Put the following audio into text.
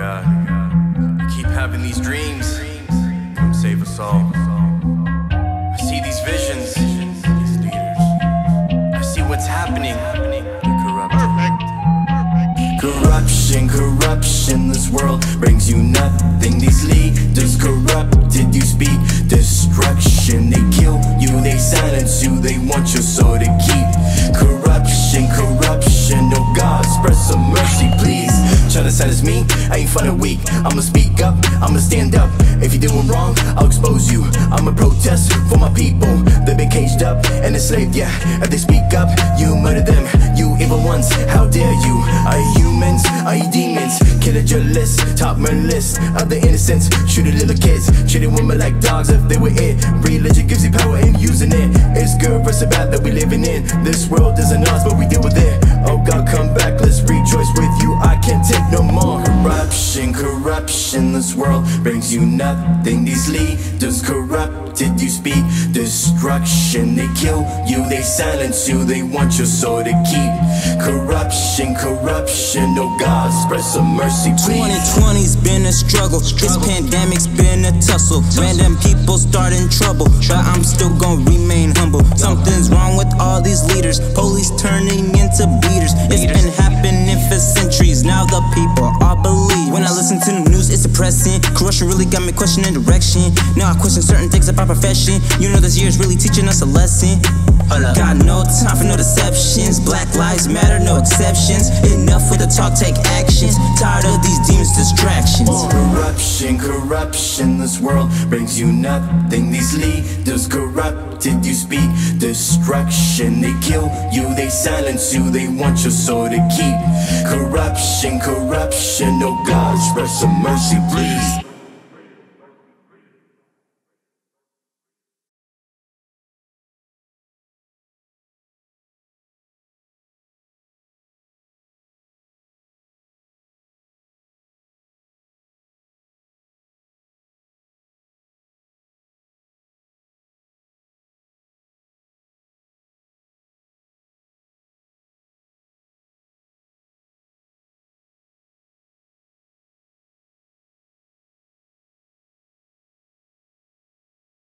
God. I keep having these dreams. Come save us all. I see these visions, these leaders. I see what's happening. They're. Corruption, corruption, this world brings you nothing. These leaders corrupted, you speak destruction. They kill you, they silence you, they want your soul To me, I ain't fun and weak. I'ma speak up, I'ma stand up. If you're doing wrong, I'll expose you. I'ma protest for my people. They've been caged up and enslaved, yeah. If they speak up, you murder them, you evil ones. How dare you? Are you humans? Are you demons? Kill a journalist, top murder list of the innocents. Shooting little kids, treating women like dogs if they were it. Religion gives you power and using it. It's good the bad that we living in. This world isn't ours, but we deal with it. Corruption. This world brings you nothing. These leaders corrupted. You speak destruction. They kill you, they silence you. They want your soul to keep corruption, corruption. Oh God, spread some mercy, please. 2020's been a struggle. This pandemic's been a tussle. Random people starting trouble, but I'm still gonna remain humble. Something's wrong with all these leaders. Police turning into beaters. It's been happening for centuries. Now the people all believe. When I listen to it's depressing. Corruption really got me questioning direction. Now I question certain things about profession. You know, this year's really teaching us a lesson. Got no time for no deceptions. Black lives matter, no exceptions. Enough with the talk, take actions. Tired of these demons' distractions. Corruption, this world brings you nothing. These leaders corrupted, you speak destruction. They kill you, they silence you, they want your soul to keep. Corruption, corruption, oh God, spread some mercy, please.